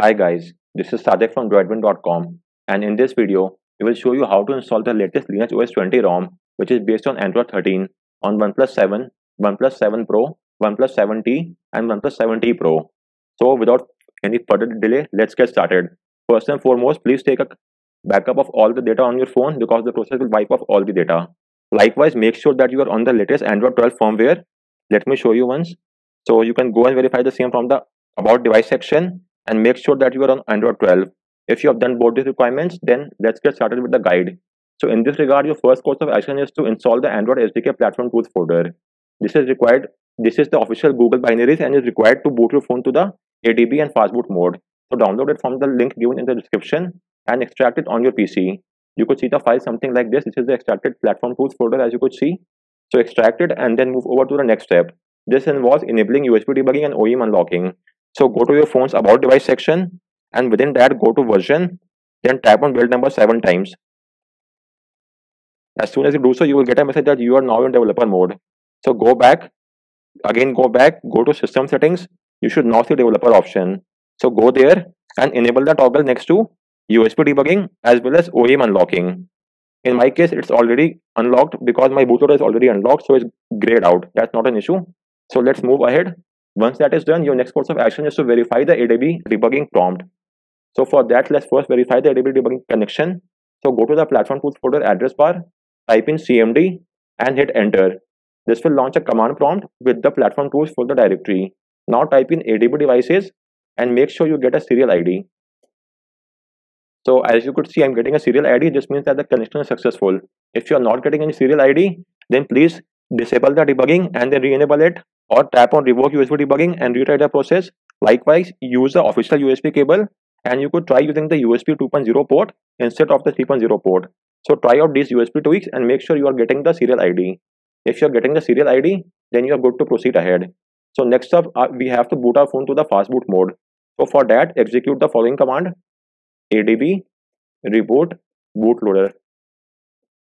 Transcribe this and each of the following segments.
Hi guys, this is Sadek from Droidwin.com and in this video, we will show you how to install the latest Lineage OS 20 ROM which is based on Android 13 on OnePlus 7, OnePlus 7 Pro, OnePlus 7T and OnePlus 7T Pro. So without any further delay, let's get started. First and foremost, please take a backup of all the data on your phone because the process will wipe off all the data. Likewise, make sure that you are on the latest Android 12 firmware. Let me show you once. So you can go and verify the same from the about device section and make sure that you are on Android 12. If you have done both these requirements, then let's get started with the guide. So in this regard, your first course of action is to install the Android SDK platform tools folder. This is required. This is the official Google binaries and is required to boot your phone to the ADB and fastboot mode. So download it from the link given in the description and extract it on your PC. You could see the file something like this. This is the extracted platform tools folder as you could see. So extract it and then move over to the next step. This involves enabling USB debugging and OEM unlocking. So go to your phone's about device section and within that go to version then tap on build number seven times. As soon as you do so, you will get a message that you are now in developer mode. So go back, again go back, go to system settings. You should now see developer option. So go there and enable the toggle next to USB debugging as well as OEM unlocking. In my case, it's already unlocked because my bootloader is already unlocked, so it's grayed out. That's not an issue. So let's move ahead once that is done, your next course of action is to verify the ADB debugging prompt. So for that, let's first verify the ADB debugging connection. So go to the platform tools folder address bar, type in CMD and hit enter. This will launch a command prompt with the platform tools folder directory. Now type in ADB devices and make sure you get a serial ID. So as you could see, I'm getting a serial ID. This means that the connection is successful. If you're not getting any serial ID, then please disable the debugging and then re-enable it or tap on revoke USB debugging and retry the process. Likewise, use the official USB cable and you could try using the USB 2.0 port instead of the 3.0 port. So try out these USB tweaks and make sure you are getting the serial ID. If you are getting the serial ID, then you are good to proceed ahead. So next up, uh, we have to boot our phone to the fast boot mode. So for that, execute the following command adb reboot bootloader.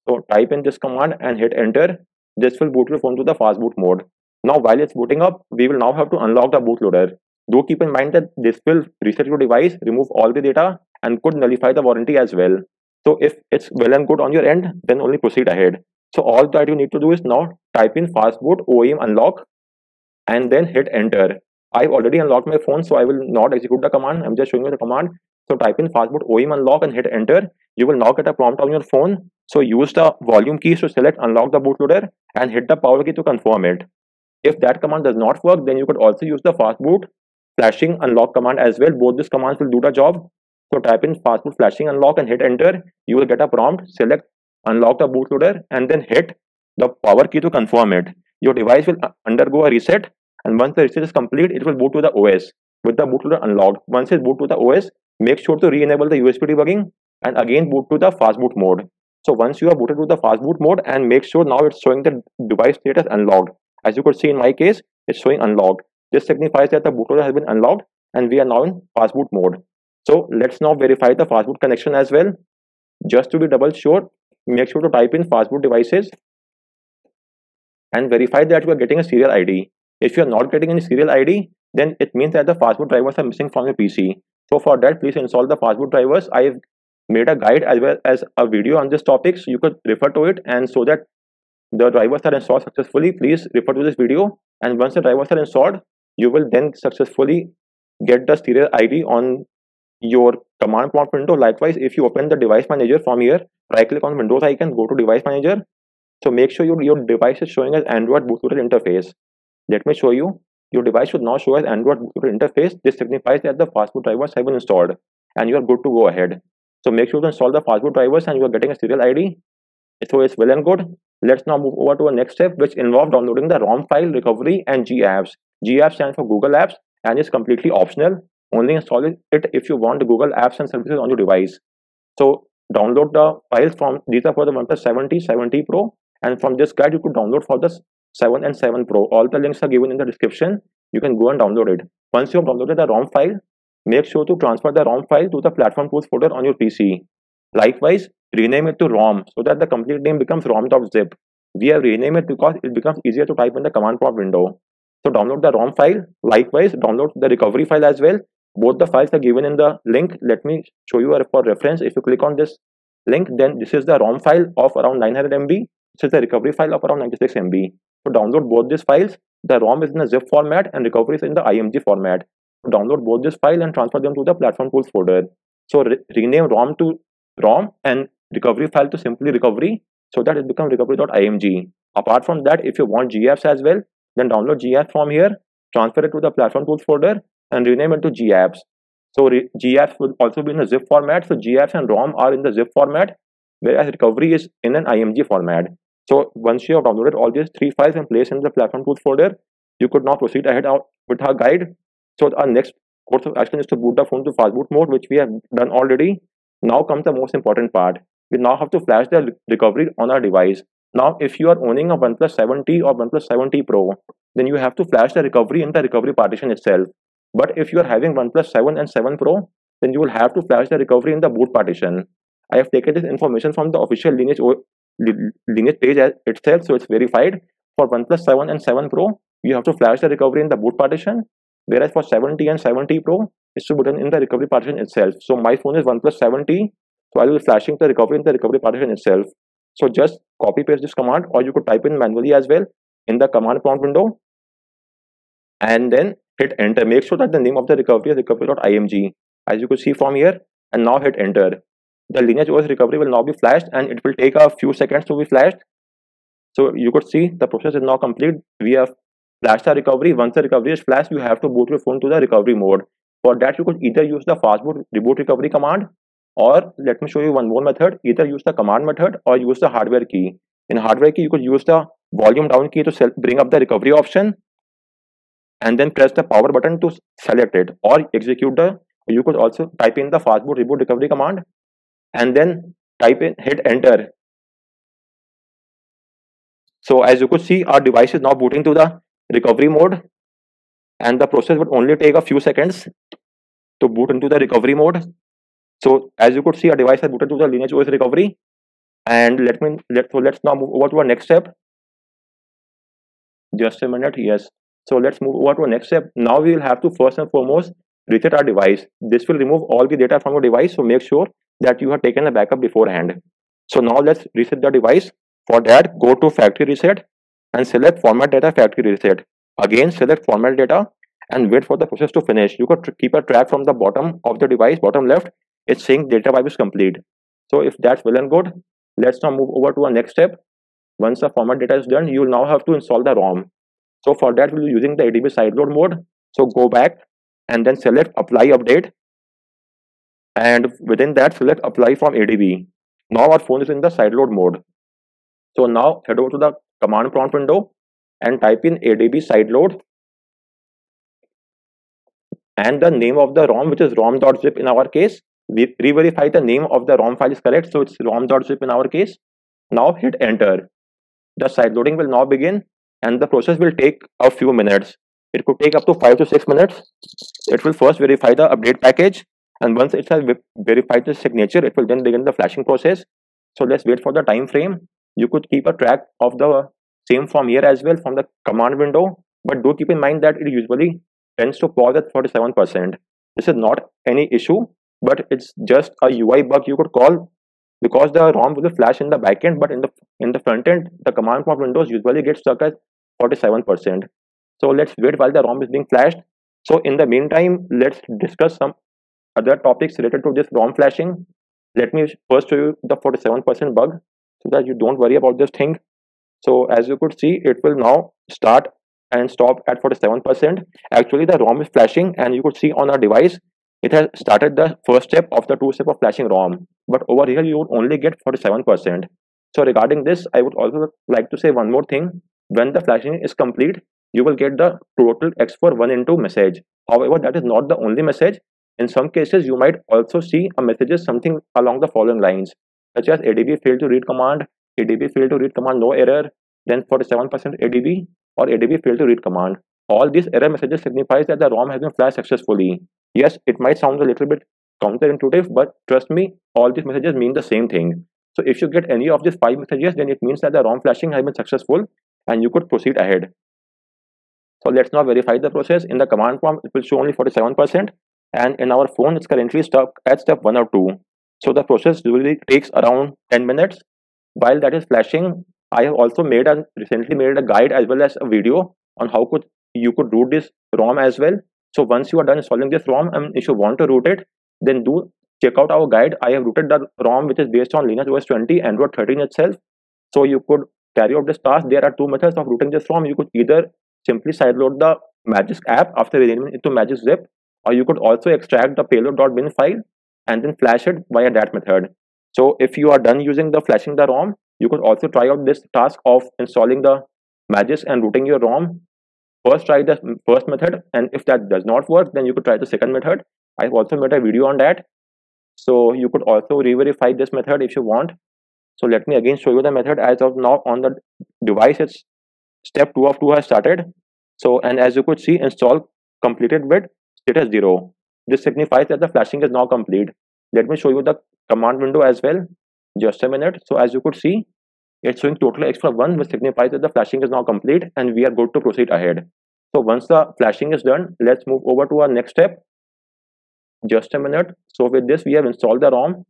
So type in this command and hit enter. This will boot your phone to the fast boot mode. Now while it's booting up, we will now have to unlock the bootloader. Do keep in mind that this will reset your device, remove all the data and could nullify the warranty as well. So if it's well and good on your end, then only proceed ahead. So all that you need to do is now type in fastboot OEM unlock and then hit enter. I've already unlocked my phone, so I will not execute the command. I'm just showing you the command. So type in fastboot OEM unlock and hit enter. You will now get a prompt on your phone. So use the volume keys to select unlock the bootloader and hit the power key to confirm it. If that command does not work, then you could also use the fastboot flashing unlock command as well. Both these commands will do the job. So type in fastboot flashing unlock and hit enter. You will get a prompt, select unlock the bootloader and then hit the power key to confirm it. Your device will uh, undergo a reset and once the reset is complete, it will boot to the OS with the bootloader unlocked. Once it boot to the OS, make sure to re-enable the USB debugging and again boot to the fastboot mode. So once you are booted to the fastboot mode and make sure now it's showing the device status unlocked. As you could see in my case, it's showing unlocked. This signifies that the bootloader has been unlocked and we are now in fastboot mode. So let's now verify the fastboot connection as well. Just to be double sure, make sure to type in fastboot devices and verify that you are getting a serial ID. If you are not getting any serial ID, then it means that the fastboot drivers are missing from your PC. So for that, please install the fastboot drivers. I've made a guide as well as a video on this topic, so you could refer to it and so that the drivers are installed successfully, please refer to this video. And once the drivers are installed, you will then successfully get the serial ID on your command prompt window. Likewise, if you open the device manager from here, right click on Windows icon, go to device manager. So make sure your, your device is showing as Android bootloader interface. Let me show you. Your device should now show as Android bootloader interface. This signifies that the fastboot drivers have been installed and you are good to go ahead. So make sure to install the fastboot drivers and you are getting a serial ID. So it's well and good. Let's now move over to a next step which involves downloading the ROM file recovery and GApps. GApps stands for Google Apps and is completely optional. Only install it if you want Google Apps and services on your device. So download the files from these are for the OnePlus 7T, 7T Pro and from this guide you could download for the 7 and 7 Pro. All the links are given in the description. You can go and download it. Once you have downloaded the ROM file, make sure to transfer the ROM file to the platform tools folder on your PC. Likewise, rename it to ROM so that the complete name becomes rom.zip. We have renamed it because it becomes easier to type in the command prompt window. So download the ROM file. Likewise, download the recovery file as well. both the files are given in the link let me show you for reference if you click on this link then this is the rom file of around 900 mb this is the recovery file of around 96 mb to download both these files the rom is in a zip format and recovery is in the img format to download both this file and transfer them to the platform tools folder so re rename rom to rom and recovery file to simply recovery so that it becomes recovery.img apart from that if you want gapps as well then download gapps from here transfer it to the platform tools folder and rename it to gapps so gapps will also be in a zip format. So gapps and rom are in the zip format whereas recovery is in an img format. So once you have downloaded all these three files and placed in the platform tools folder you could now proceed ahead with our guide. So our next course of action is to boot the phone to fastboot mode which we have done already now comes the most important part we now have to flash the recovery on our device now, if you are owning a OnePlus 7T or OnePlus 7T Pro, then you have to flash the recovery in the recovery partition itself. But if you are having OnePlus 7 and 7 Pro, then you will have to flash the recovery in the boot partition. I have taken this information from the official lineage, lineage page itself, so it's verified. For OnePlus 7 and 7 Pro, you have to flash the recovery in the boot partition, whereas for 7T and 7T Pro, it's to be in the recovery partition itself. So my phone is OnePlus 7T, so I will be flashing the recovery in the recovery partition itself. So just copy paste this command or you could type in manually as well in the command prompt window and then hit enter. Make sure that the name of the recovery is recovery.img as you could see from here and now hit enter. The lineage OS recovery will now be flashed and it will take a few seconds to be flashed. So you could see the process is now complete. We have flashed the recovery. Once the recovery is flashed, you have to boot your phone to the recovery mode. For that, you could either use the fastboot reboot recovery command or let me show you one more method either use the command method or use the hardware key in hardware key you could use the volume down key to bring up the recovery option and then press the power button to select it or execute the you could also type in the fastboot reboot recovery command and then type in hit enter so as you could see our device is now booting to the recovery mode and the process would only take a few seconds to boot into the recovery mode so as you could see, our device has booted to the Lineage OS recovery. And let me let so let's now move over to our next step. Just a minute, yes. So let's move over to our next step. Now we will have to first and foremost reset our device. This will remove all the data from your device. So make sure that you have taken a backup beforehand. So now let's reset the device. For that, go to factory reset and select format data factory reset. Again, select format data and wait for the process to finish. You could keep a track from the bottom of the device, bottom left, it's saying data wipe is complete. So if that's well and good, let's now move over to our next step. Once the format data is done, you will now have to install the ROM. So for that, we'll be using the ADB sideload mode. So go back and then select apply update. And within that, select apply from ADB. Now our phone is in the sideload mode. So now head over to the command prompt window and type in ADB sideload and the name of the ROM, which is rom.zip in our case we re-verify the name of the ROM file is correct. So it's rom.zip in our case. Now hit enter. The side loading will now begin and the process will take a few minutes. It could take up to 5 to 6 minutes. It will first verify the update package and once it has verified the signature, it will then begin the flashing process. So let's wait for the time frame. You could keep a track of the same from here as well from the command window. But do keep in mind that it usually tends to pause at 47%. This is not any issue but it's just a UI bug you could call because the ROM will flash in the backend, but in the in the front end, the command prompt windows usually get stuck at 47%. So let's wait while the ROM is being flashed. So in the meantime, let's discuss some other topics related to this ROM flashing. Let me first show you the 47% bug so that you don't worry about this thing. So as you could see, it will now start and stop at 47%. Actually, the ROM is flashing and you could see on our device it has started the first step of the two step of flashing ROM, but over here you would only get 47%. So regarding this, I would also like to say one more thing. When the flashing is complete, you will get the total xfer 1 into message. However, that is not the only message. In some cases, you might also see a messages something along the following lines, such as ADB failed to read command, ADB failed to read command, no error, then 47% ADB or ADB failed to read command. All these error messages signifies that the ROM has been flashed successfully. Yes, it might sound a little bit counterintuitive, but trust me, all these messages mean the same thing. So if you get any of these five messages, then it means that the ROM flashing has been successful and you could proceed ahead. So let's now verify the process. In the command prompt, it will show only 47%. and in our phone it's currently stuck at step 1 or 2 so the process usually takes around 10 minutes while that is flashing i have also made a recently made a guide as well as a video on how could you could root this rom as well. So once you are done installing this rom and if you want to root it then do check out our guide. I have rooted the rom which is based on lineage os 20 android 13 itself. So you could carry out this task. There are two methods of rooting this rom. You could either simply sideload the magisk app after renaming it to magisk zip or you could also extract the payload.bin file and then flash it via that method so if you are done using the flashing the rom you could also try out this task of installing the magisk and rooting your rom. First try the first method and if that does not work then you could try the second method. I've also made a video on that. So you could also re-verify this method if you want. So let me again show you the method. As of now on the device it's step 2 of 2 has started. So and as you could see install completed with status 0 this signifies that the flashing is now complete. Let me show you the command window as well just a minute. So as you could see it's showing total extra 1 which signifies that the flashing is now complete and we are good to proceed ahead. So once the flashing is done let's move over to our next step. Just a minute. So with this we have installed the rom.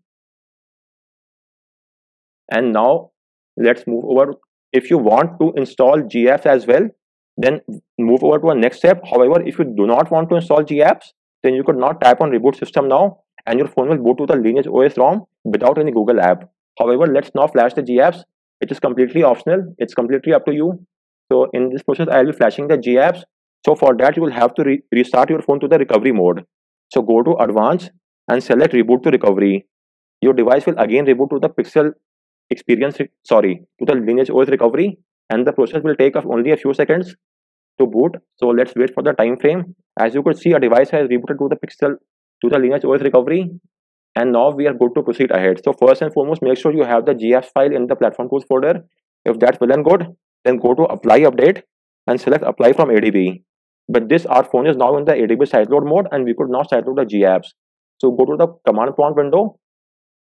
And now let's move over. If you want to install gapps as well then move over to our next step. However if you do not want to install gapps then you could not tap on reboot system now and your phone will boot to the lineage os rom without any google app. However let's now flash the gapps it is completely optional. It's completely up to you. So in this process i'll be flashing the gapps so for that you will have to re restart your phone to the recovery mode. So go to advanced and select reboot to recovery. Your device will again reboot to the pixel experience sorry to the lineage os recovery and the process will take only a few seconds to boot. So let's wait for the time frame. As you could see our device has rebooted to the pixel to the lineage os recovery and now we are good to proceed ahead. So first and foremost make sure you have the gapps file in the platform tools folder. If that's well and good then go to apply update and select apply from adb but this our phone is now in the adb sideload mode and we could now sideload the gapps so go to the command prompt window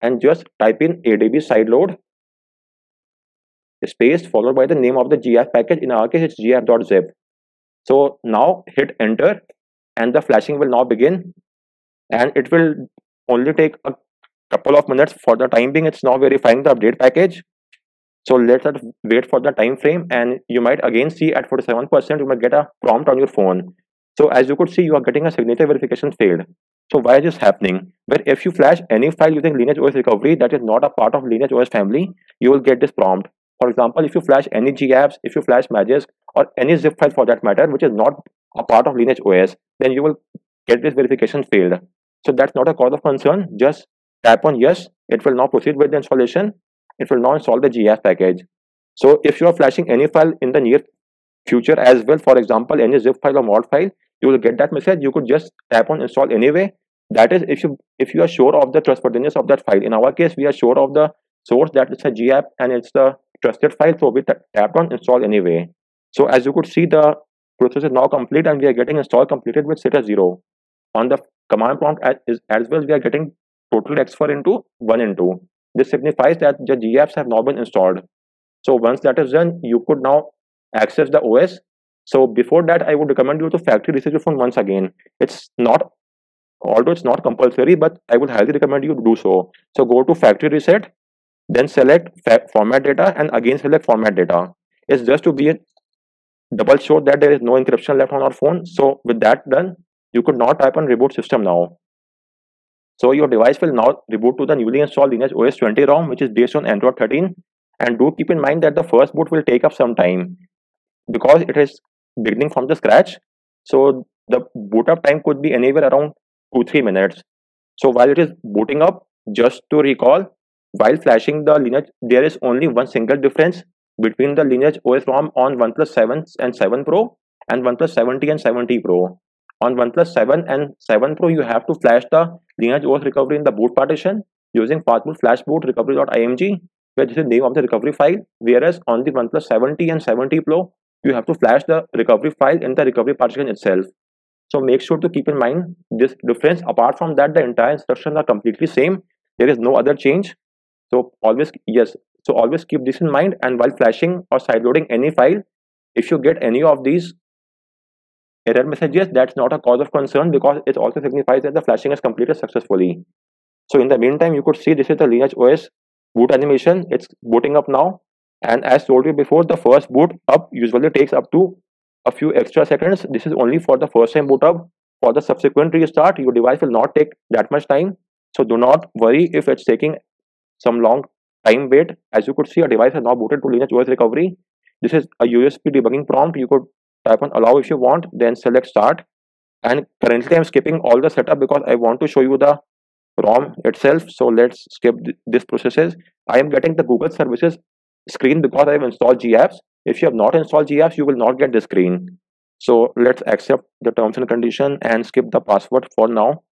and just type in adb sideload space followed by the name of the gap package in our case it's gap.zip so now hit enter and the flashing will now begin and it will only take a couple of minutes. For the time being it's now verifying the update package. So let's wait for the time frame and you might again see at 47 percent you might get a prompt on your phone. So as you could see you are getting a signature verification failed. So why is this happening? Where if you flash any file using lineage os recovery that is not a part of lineage os family you will get this prompt. For example, if you flash any gapps, if you flash Magisk or any zip file for that matter, which is not a part of Lineage OS, then you will get this verification failed. So that's not a cause of concern. Just tap on yes. It will now proceed with the installation. It will now install the gap package. So if you are flashing any file in the near future as well, for example, any zip file or mod file, you will get that message. You could just tap on install anyway. That is if you if you are sure of the trustworthiness of that file. In our case, we are sure of the source that it's a gap and it's the trusted file so we tapped on install anyway so as you could see the process is now complete and we are getting install completed with status 0 on the command prompt as, as well we are getting total xfer into 1 into. This signifies that the gapps have now been installed. So once that is done you could now access the os so before that i would recommend you to factory reset your phone once again. It's not although it's not compulsory but i would highly recommend you to do so. So go to factory reset then select format data and again select format data. It's just to be double sure that there is no encryption left on our phone. So with that done you could now type on reboot system now. So your device will now reboot to the newly installed Lineage os 20 rom which is based on android 13 and do keep in mind that the first boot will take up some time because it is beginning from the scratch. So the boot up time could be anywhere around 2-3 minutes. So while it is booting up just to recall while flashing the lineage, there is only one single difference between the lineage OS ROM on OnePlus 7 and 7 Pro and OnePlus 7T and 7T Pro. On OnePlus 7 and 7 Pro, you have to flash the lineage OS recovery in the boot partition using fastboot flashboot recovery.img, where this is the name of the recovery file. Whereas on the OnePlus 7T and 7T Pro, you have to flash the recovery file in the recovery partition itself. So make sure to keep in mind this difference. Apart from that, the entire instructions are completely same. There is no other change so always yes so always keep this in mind and while flashing or sideloading any file if you get any of these error messages that's not a cause of concern because it also signifies that the flashing is completed successfully. So in the meantime you could see this is the lineage os boot animation. It's booting up now. And as told you before the first boot up usually takes up to a few extra seconds. This is only for the first time boot up. For the subsequent restart your device will not take that much time. So do not worry if it's taking some long time wait. As you could see a device has now booted to lineage os recovery. This is a usb debugging prompt. You could type on allow if you want then select start. And currently i'm skipping all the setup because i want to show you the rom itself. So let's skip th this processes. I am getting the google services screen because i've installed gapps if you have not installed gapps you will not get this screen. So let's accept the terms and condition and skip the password for now.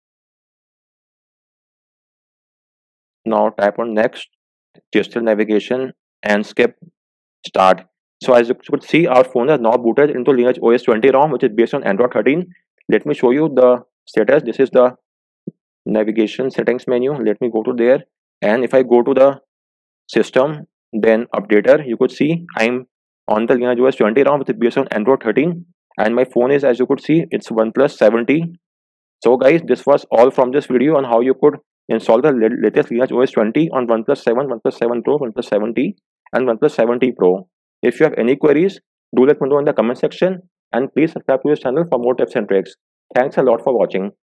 Now type on next gesture navigation and skip start so as you could see, our phone has now booted into Lineage OS 20 ROM, which is based on Android 13. Let me show you the status. This is the navigation settings menu. Let me go to there. And if I go to the system, then updater, you could see I'm on the Lineage OS 20 ROM, which is based on Android 13. And my phone is, as you could see, it's OnePlus 7T. So guys, this was all from this video on how you could install the latest Lineage OS 20 on OnePlus 7, OnePlus 7 Pro, OnePlus 7T and OnePlus 7T Pro. If you have any queries, do let me know in the comment section and please subscribe to this channel for more tips and tricks. Thanks a lot for watching.